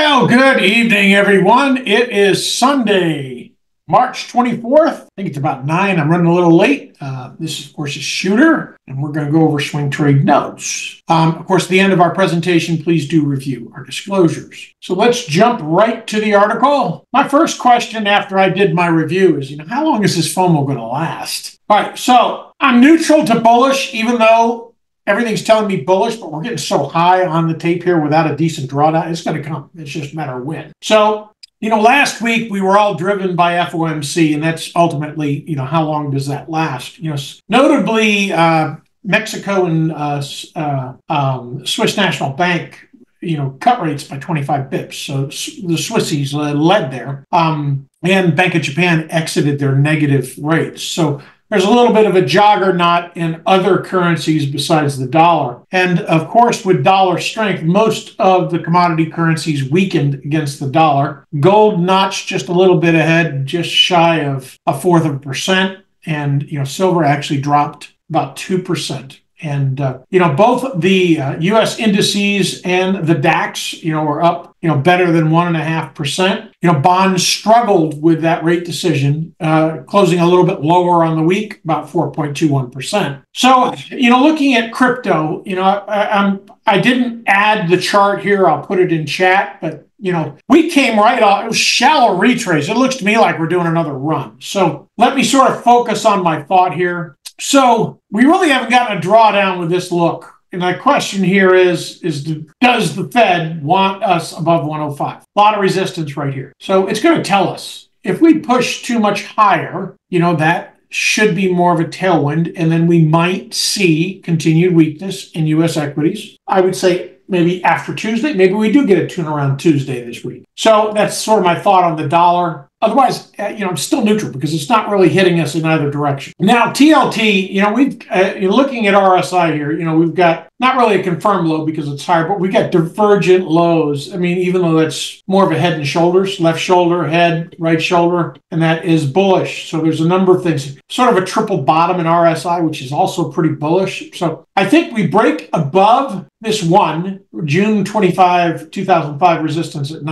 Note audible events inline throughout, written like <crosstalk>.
Well, good evening, everyone. It is Sunday, March 24th. I think it's about 9. I'm running a little late. Uh, this, is, of course, is Shooter, and we're going to go over swing trade notes. Um, of course, the end of our presentation, please do review our disclosures. So let's jump right to the article. My first question after I did my review is, you know, how long is this FOMO going to last? All right, so I'm neutral to bullish, even though everything's telling me bullish, but we're getting so high on the tape here without a decent drawdown. It's going to come. It's just a matter of when. So, you know, last week we were all driven by FOMC, and that's ultimately, you know, how long does that last? You know, notably, uh, Mexico and uh, uh, um, Swiss National Bank you know, cut rates by 25 bips. So the Swissies led there. Um, and Bank of Japan exited their negative rates. So there's a little bit of a juggernaut in other currencies besides the dollar. And of course, with dollar strength, most of the commodity currencies weakened against the dollar. Gold notched just a little bit ahead, just shy of a fourth of a percent. And, you know, silver actually dropped about 2%. And, uh, you know, both the uh, U.S. indices and the DAX, you know, were up, you know, better than 1.5%. You know, bonds struggled with that rate decision, uh, closing a little bit lower on the week, about 4.21%. So, you know, looking at crypto, you know, I, I'm, I didn't add the chart here. I'll put it in chat, but you know, we came right off. It was shallow retrace. It looks to me like we're doing another run. So let me sort of focus on my thought here. So we really haven't gotten a drawdown with this look. And my question here is, is the, does the Fed want us above 105? A lot of resistance right here. So it's going to tell us if we push too much higher, you know, that should be more of a tailwind. And then we might see continued weakness in US equities. I would say maybe after Tuesday, maybe we do get a tune around Tuesday this week. So that's sort of my thought on the dollar. Otherwise, uh, you know, I'm still neutral because it's not really hitting us in either direction. Now, TLT, you know, we've uh, looking at RSI here. You know, we've got not really a confirmed low because it's higher, but we got divergent lows. I mean, even though that's more of a head and shoulders, left shoulder, head, right shoulder, and that is bullish. So there's a number of things, sort of a triple bottom in RSI, which is also pretty bullish. So I think we break above this one, June 25, 2005 resistance at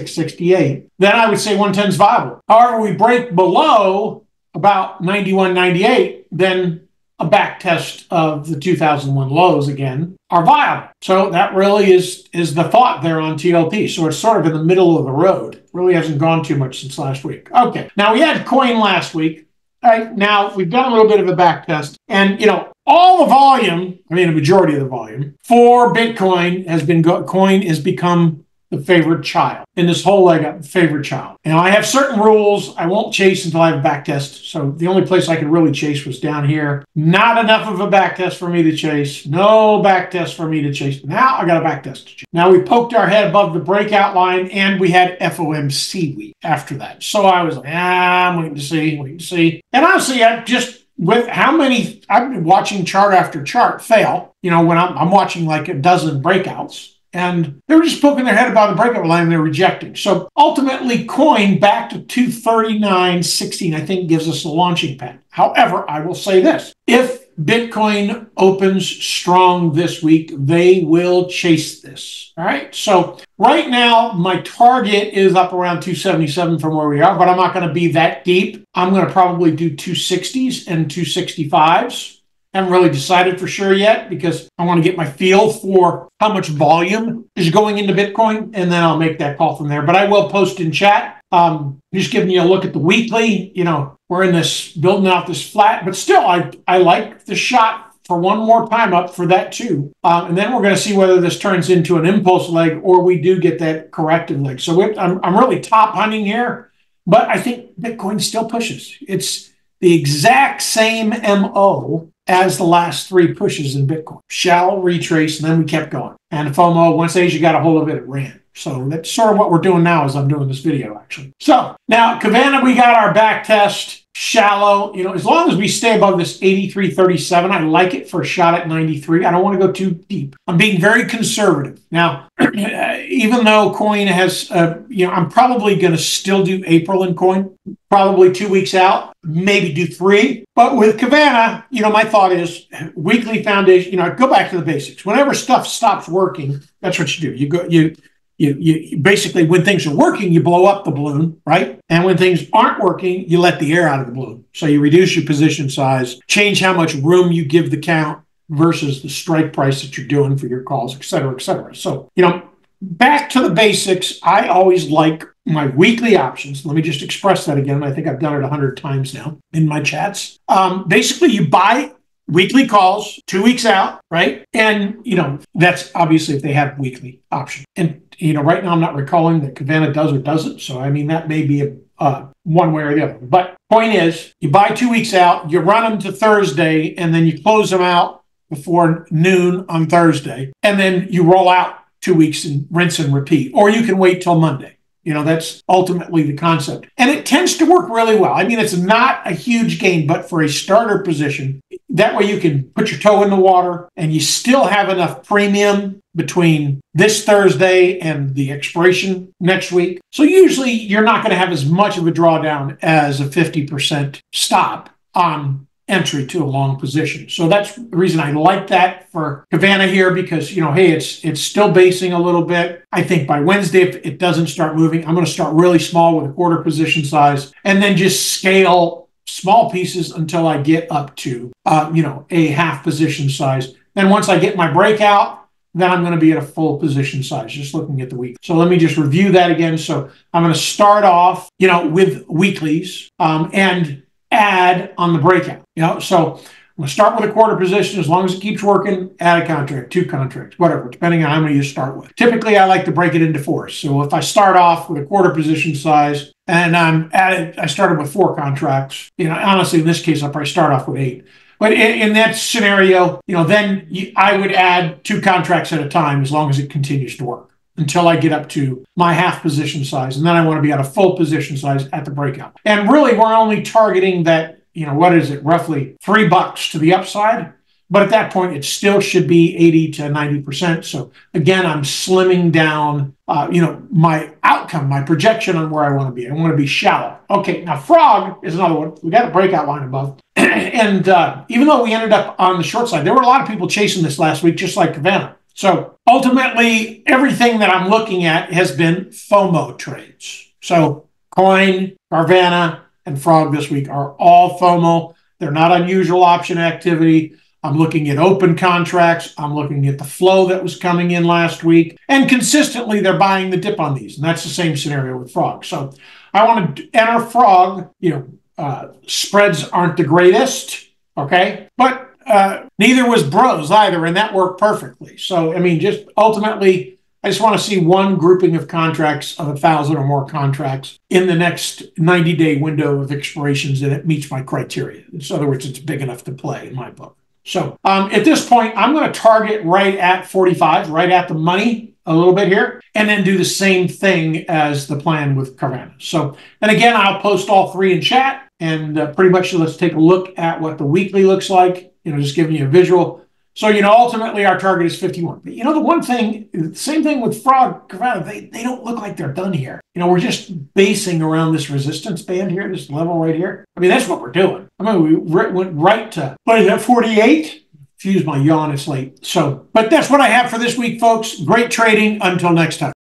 96.68. Then I would say 110 is viable. However, we break below about 91.98, then a back test of the 2001 lows again are viable. So that really is is the thought there on TLT. So it's sort of in the middle of the road. Really hasn't gone too much since last week. Okay. Now we had coin last week. All right. Now we've done a little bit of a back test. And you know, all the volume, I mean a majority of the volume for Bitcoin has been go- coin has become the favorite child. In this whole leg up, favorite child. Now I have certain rules. I won't chase until I have a back test. So the only place I could really chase was down here. Not enough of a back test for me to chase. No back test for me to chase. Now I got a back test. Now we poked our head above the breakout line and we had FOMC week after that. So I was like, ah, I'm waiting to see, waiting to see. And honestly, I just with how many I've been watching chart after chart fail, you know, when I'm, I'm watching like a dozen breakouts and they were just poking their head above the breakout line they're rejecting. So ultimately, coin back to 239.16, I think, gives us a launching pad. However, I will say this if Bitcoin opens strong this week, they will chase this. All right. So right now, my target is up around 277 from where we are, but I'm not going to be that deep. I'm going to probably do 260s and 265s haven't really decided for sure yet because I want to get my feel for how much volume is going into Bitcoin, and then I'll make that call from there. But I will post in chat. Um, just giving you a look at the weekly. You know, we're in this building out this flat, but still, I I like the shot for one more time up for that too. Um, and then we're going to see whether this turns into an impulse leg or we do get that corrective leg. So I'm, I'm really top hunting here, but I think Bitcoin still pushes. It's the exact same MO as the last three pushes in Bitcoin. Shallow retrace, and then we kept going. And FOMO, once Asia got a hold of it, it ran. So that's sort of what we're doing now as I'm doing this video, actually. So now, Carvana, we got our back test shallow. You know, as long as we stay above this 83.37, I like it for a shot at 93. I don't want to go too deep. I'm being very conservative. Now, <clears throat> even though coin has, uh, you know, I'm probably going to still do April in coin, probably two weeks out, maybe do three. But with Carvana, you know, my thought is weekly foundation, you know, go back to the basics. Whenever stuff stops working, that's what you do. You go, you, you, you basically when things are working, you blow up the balloon, right? And when things aren't working, you let the air out of the balloon. So you reduce your position size, change how much room you give the count versus the strike price that you're doing for your calls, et cetera, et cetera. So, you know, back to the basics. I always like my weekly options. Let me just express that again. I think I've done it a hundred times now in my chats. Um, basically, you buy weekly calls two weeks out, right? And, you know, that's obviously if they have weekly option. And, you know, right now I'm not recalling that Carvana does or doesn't. So, I mean, that may be a, uh, one way or the other. But point is, you buy two weeks out, you run them to Thursday, and then you close them out before noon on Thursday. And then you roll out two weeks and rinse and repeat. Or you can wait till Monday. You know, that's ultimately the concept. And it tends to work really well. I mean, it's not a huge gain, but for a starter position, that way you can put your toe in the water and you still have enough premium between this Thursday and the expiration next week. So usually you're not going to have as much of a drawdown as a 50% stop on entry to a long position. So that's the reason I like that for Carvana here because you know, hey, it's it's still basing a little bit. I think by Wednesday, if it doesn't start moving, I'm going to start really small with a quarter position size and then just scale small pieces until I get up to uh, you know a half position size. Then once I get my breakout. Then I'm going to be at a full position size, just looking at the week. So let me just review that again. So I'm going to start off, you know, with weeklies, um, and add on the breakout. You know, so Start with a quarter position. As long as it keeps working, add a contract, two contracts, whatever, depending on how many you start with. Typically, I like to break it into four. So if I start off with a quarter position size and I'm added, I started with four contracts. You know, honestly, in this case, I'll probably start off with eight. But in, in that scenario, you know, then you, I would add two contracts at a time as long as it continues to work until I get up to my half position size. And then I want to be at a full position size at the breakout. And really, we're only targeting that, you know, what is it, roughly three bucks to the upside. But at that point, it still should be 80 to 90%. So again, I'm slimming down, uh, you know, my outcome, my projection on where I want to be. I want to be shallow. Okay, now frog is another one. We got a breakout line above. <clears throat> and uh, even though we ended up on the short side, there were a lot of people chasing this last week, just like Carvana. So ultimately, everything that I'm looking at has been FOMO trades. So Coin, Carvana, and Frog this week are all FOMO. They're not unusual option activity. I'm looking at open contracts. I'm looking at the flow that was coming in last week. And consistently, they're buying the dip on these. And that's the same scenario with Frog. So I want to enter Frog. You know, uh, spreads aren't the greatest. Okay. But uh, neither was Bros either, and that worked perfectly. So, I mean, just ultimately, I just want to see one grouping of contracts of a thousand or more contracts in the next 90 day window of expirations and it meets my criteria. In other words, it's big enough to play in my book. So um, at this point, I'm going to target right at 45, right at the money a little bit here, and then do the same thing as the plan with Carvana. So, and again, I'll post all three in chat and uh, pretty much let's take a look at what the weekly looks like you know, just giving you a visual. So, you know, ultimately our target is 51. But, you know, the one thing, same thing with Frog, they, they don't look like they're done here. You know, we're just basing around this resistance band here, this level right here. I mean, that's what we're doing. I mean, we went right to, what is that, 48? Excuse my yawn, it's late. So, but that's what I have for this week, folks. Great trading. Until next time.